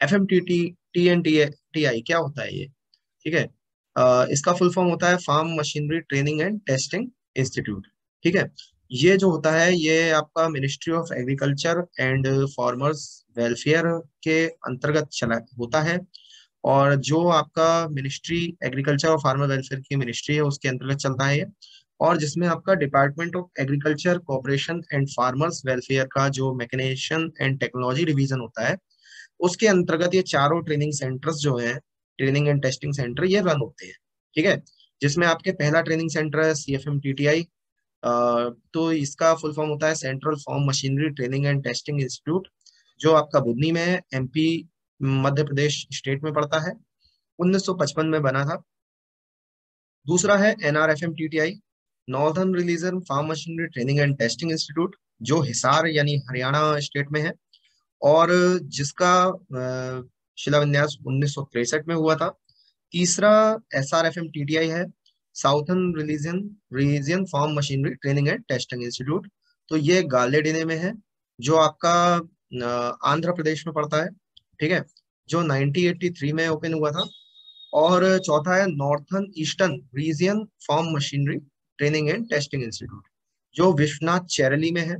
F M T T T N T T I क्या होता है ये? ठीक है? इसका फुल फॉर्म होता है farm machinery training and testing institute ठीक है? ये जो होता है, ये आपका ministry of agriculture and farmers welfare के अंतर्गत चला, होता है और जो आपका मिनिस्ट्री एग्रीकल्चर और फार्मर वेलफेयर की मिनिस्ट्री है, उसके अंतर्गत चलता है ये। और जिसमें आपका department of agriculture cooperation and farmers welfare का जो मैकेनेशन एंड टेक्नोलॉजी डिवीज़न होता है उसके अंतर्गत ये चारों ट्रेनिंग सेंटर्स जो है ट्रेनिंग एंड टेस्टिंग सेंटर ये रन होते हैं, ठीक है? जिसमें आपके पहला ट्रेनिंग सेंटर है C F M T T I तो इसका फुल फॉर्म होता है central farm machinery training and testing institute जो आपका बुधनी में है एमपी मध्य प्रदेश स्टेट में पड़ता है। 1955 में बना था। दूसरा है NRFM TTI northern region farm machinery training and testing institute जो हिसार यानी हरियाणा स्टेट में है। और जिसका शिलान्यास उन्नीस में हुआ था। तीसरा S R F M T T I है southern region region farm machinery training and testing institute तो ये गालेडिने में है, जो आपका आंध्र प्रदेश में पड़ता है, ठीक है, जो 1983 में ओपन हुआ था। और चौथा है northern eastern region farm machinery training and testing institute जो विश्वनाथ चेरली में है।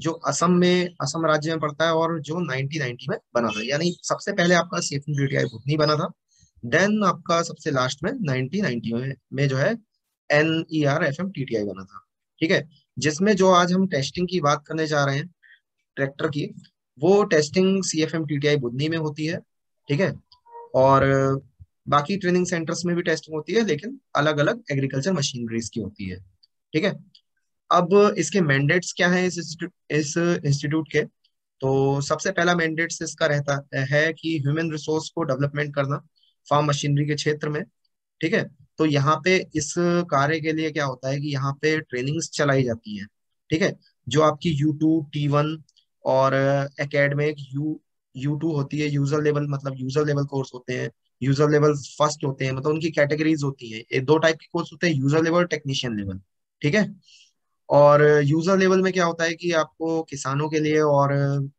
जो असम में असम राज्य में पड़ता है और जो 1990 में बना था। यानी सबसे पहले आपका सी एफ़ बुधनी बना था। देन आपका सबसे लास्ट में 1990 में, में जो है N E R F M T T I बना था। ठीक है? जिसमें जो आज हम टेस्टिंग की बात करने जा रहे हैं ट्रैक्टर की वो testing C F M T T I Budhni में होती है। ठीक है? और बाकी ट्रेनिंग सेंटर्स में भी टेस्टिंग होती है लेकिन अलग अलग एग्रीकल्चर मशीनरीज की होती है। ठीक है? अब इसके मैंडेट्स क्या है इस इस इंस्टीट्यूट के? तो सबसे पहला मैंडेट्स इसका रहता, है कि ह्यूमन रिसोर्स को डेवलपमेंट करना फार्म मशीनरी के क्षेत्र में, ठीक है? तो यहाँ पे इस कार्य के लिए क्या होता है कि यहाँ पे ट्रेनिंग्स चलाई जाती है, ठीक है? जो आपकी यू टू टी वन और एकेडमिक यू यू टू होती है यूज़र लेवल मतलब यूज़र लेवल कोर्स होते हैं यूज़र लेवल फ़र्स्ट होते हैं मतलब उनकी कैटेगरीज होती है। दो टाइप के कोर्स होते हैं यूज़र लेवल टेक्नीशियन लेवल ठीक है? और यूज़र लेवल में क्या होता है कि आपको किसानों के लिए और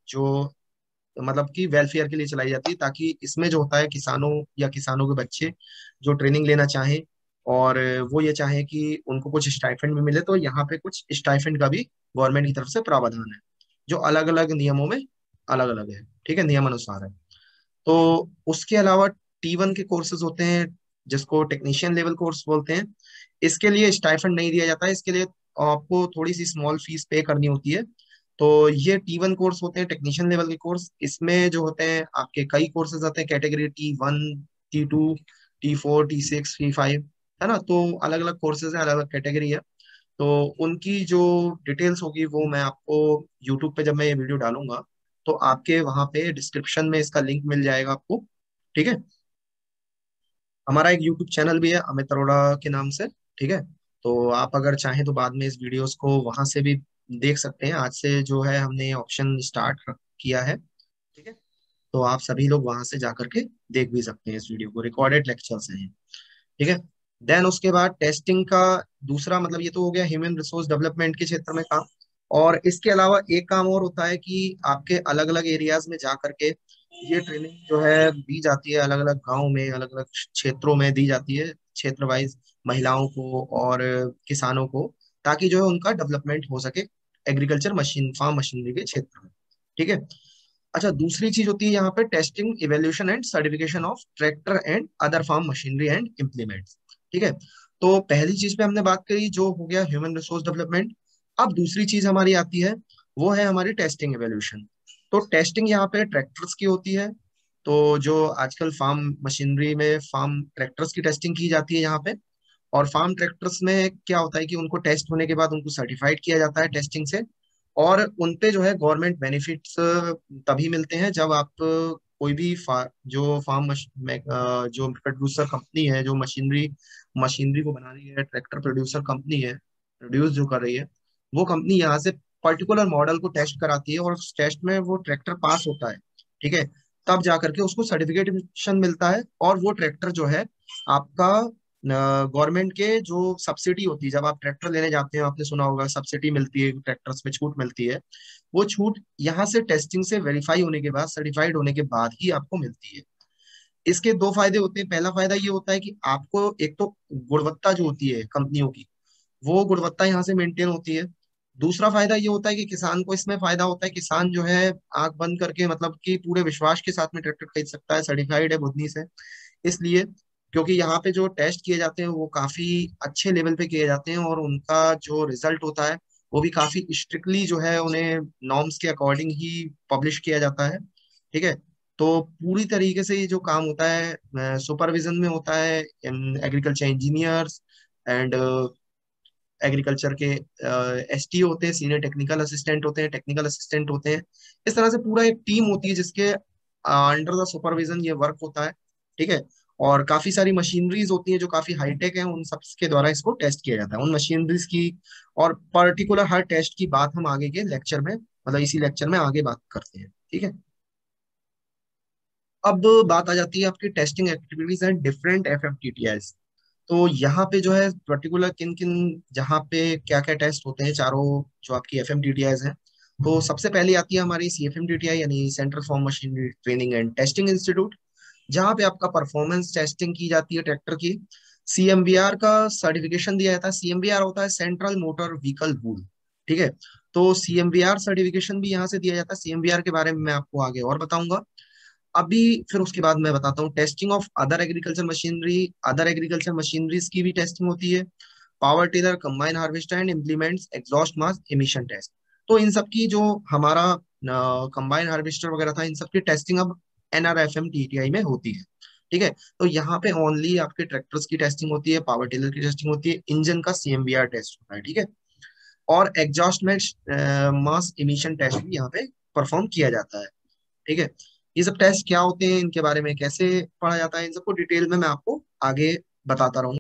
जो मतलब कि वेलफेयर के लिए चलाई जाती है, ताकि इसमें जो होता है किसानों या किसानों के बच्चे जो ट्रेनिंग लेना चाहें और वो ये चाहें कि उनको कुछ स्टाइफेंड भी मिले तो यहाँ पे कुछ स्टाइफेंड का भी गवर्नमेंट की तरफ़ से प्रावधान है, जो अलग अलग नियमों में अलग अलग है। ठीक है? नियम अनुसार है। तो उसके अलावा टी वन के कोर्सेज होते हैं, जिसको टेक्नीशियन लेवल कोर्स बोलते हैं। इसके लिए स्टाइफंड नहीं दिया जाता है, इसके लिए आपको थोड़ी सी स्मॉल फ़ीस पे करनी होती है। तो ये टी वन कोर्स होते हैं टेक्नीशियन लेवल के कोर्स इसमें जो होते हैं, आपके कई कोर्सेज आते हैं category T one T two T four T six T five है ना? तो अलग अलग कोर्सेज है अलग अलग कैटेगरी है। तो उनकी जो डिटेल्स होगी, वो मैं आपको यूट्यूब पे जब मैं ये वीडियो डालूँगा तो आपके वहाँ पे डिस्क्रिप्शन में इसका लिंक मिल जाएगा आपको, ठीक है? हमारा एक यूट्यूब चैनल भी है, अमित अरोड़ा के नाम से, ठीक है? तो आप अगर चाहें तो बाद में इस वीडियोस को वहाँ से भी देख सकते हैं। आज से जो है हमने ऑप्शन स्टार्ट किया है, ठीक है? तो आप सभी लोग वहाँ से जाकर के देख भी सकते हैं इस वीडियो को रिकॉर्डेड लेक्चर्स हैं ठीक है? देन उसके बाद टेस्टिंग का दूसरा मतलब ये तो हो गया ह्यूमन रिसोर्स डेवलपमेंट के क्षेत्र में काम। और इसके अलावा एक काम और होता है कि आपके अलग अलग एरियाज़ में जा करके ये ट्रेनिंग जो है दी जाती है अलग अलग गाँव में अलग अलग क्षेत्रों में दी जाती है। क्षेत्र वाइज महिलाओं को और किसानों को, ताकि जो है उनका डेवलपमेंट हो सके एग्रीकल्चर मशीन फार्म मशीनरी के क्षेत्र में। ठीक है? अच्छा दूसरी चीज़ होती है यहाँ पे testing evaluation and certification of tractor and other farm machinery and implements ठीक है? तो पहली चीज़ पे हमने बात करी, जो हो गया ह्यूमन रिसोर्स डेवलपमेंट अब दूसरी चीज़ हमारी आती है, वो है हमारी टेस्टिंग इवेल्यूशन तो टेस्टिंग यहाँ पे ट्रैक्टर्स की होती है तो जो आजकल फार्म मशीनरी में फार्म ट्रैक्टर्स की टेस्टिंग की जाती है यहाँ पे, और फार्म ट्रैक्टर्स में क्या होता है कि उनको टेस्ट होने के बाद उनको सर्टिफाइड किया जाता है टेस्टिंग से, और उनपे जो है गवर्नमेंट बेनिफिट्स तभी मिलते हैं जब आप कोई भी जो फार्म जो प्रोड्यूसर कंपनी है, जो मशीनरी मशीनरी को बना रही है ट्रैक्टर प्रोड्यूसर कंपनी है प्रोड्यूस जो कर रही है, वो कंपनी यहाँ से पर्टिकुलर मॉडल को टेस्ट कराती है और उस टेस्ट में वो ट्रैक्टर पास होता है, ठीक है? तब जा करके उसको सर्टिफिकेशन मिलता है और वो ट्रैक्टर जो है, आपका गवर्नमेंट के जो सब्सिडी होती है, जब आप ट्रैक्टर लेने जाते हैं, आपने सुना होगा सब्सिडी मिलती है ट्रैक्टर्स में छूट मिलती है, वो छूट यहाँ से टेस्टिंग से वेरीफाई होने के बाद सर्टिफाइड होने के बाद ही आपको मिलती है। इसके दो फ़ायदे होते हैं। पहला फ़ायदा ये होता है कि आपको एक तो गुणवत्ता जो होती है कंपनियों की, वो गुणवत्ता यहाँ से मेंटेन होती है। दूसरा फ़ायदा ये होता है कि किसान को इसमें फ़ायदा होता है, किसान जो है आँख बंद करके मतलब कि पूरे विश्वास के साथ में ट्रैक्टर खरीद सकता है सर्टिफाइड है बुधनी से। इसलिए क्योंकि यहाँ पे जो टेस्ट किए जाते हैं वो काफ़ी अच्छे लेवल पे किए जाते हैं और उनका जो रिज़ल्ट होता है वो भी काफ़ी स्ट्रिक्टली जो है उन्हें नॉर्म्स के अकॉर्डिंग ही पब्लिश किया जाता है, ठीक है? तो पूरी तरीके से ये जो काम होता है सुपरविजन में होता है एग्रीकल्चर इंजीनियर्स एंड एग्रीकल्चर के एस टी होते हैं सीनियर टेक्निकल असिस्टेंट होते हैं टेक्निकल असिस्टेंट होते हैं। इस तरह से पूरा एक टीम होती है जिसके अंडर द सुपरविजन ये वर्क होता है, ठीक है? और काफ़ी सारी मशीनरीज होती हैं जो काफ़ी हाईटेक है, उन सब के द्वारा इसको टेस्ट किया जाता है। उन मशीनरीज की और पर्टिकुलर हर टेस्ट की बात हम आगे के लेक्चर में मतलब इसी लेक्चर में आगे बात करते हैं, ठीक है? अब बात आ जाती है आपकी testing activities and different F F T T S तो यहाँ पे जो है पर्टिकुलर किन किन जहाँ पे क्या क्या टेस्ट होते हैं, चारों जो आपकी एफ़ एम हैं तो सबसे पहले आती है हमारी सी एफ़ एम यानी central farm machine training and testing institute जहाँ पे आपका परफॉर्मेंस टेस्टिंग की जाती है ट्रैक्टर की। सीएमवीआर का सर्टिफिकेशन दिया जाता है। सीएमवीआर होता है सेंट्रल मोटर व्हीकल रूल ठीक है? तो सीएमवीआर सर्टिफिकेशन भी यहाँ से दिया जाता है। सीएमवीआर के बारे में मैं आपको आगे और बताऊँगा। अभी फिर उसके बाद मैं बताता हूँ testing of other agriculture machinery other agriculture machineries की भी टेस्टिंग होती है। Power tiller combine harvester and implements exhaust mass emission test तो इन सब की जो हमारा कंबाइन हार्वेस्टर वगैरह था, इन सब की टेस्टिंग अब एनआरएफएम टीटीआई में होती है। ठीक है? तो यहाँ पे ओनली आपके ट्रैक्टर्स की टेस्टिंग होती है पावर टेलर की टेस्टिंग होती है इंजन का सीएमबीआर टेस्ट होता है, ठीक है? और एग्जॉस्ट मास इमिशन टेस्ट भी यहाँ पे परफॉर्म किया जाता है। ठीक है? ये सब टेस्ट क्या होते हैं? इनके बारे में कैसे पढ़ा जाता है? इन सबको डिटेल में मैं आपको आगे बताता रहूँगा।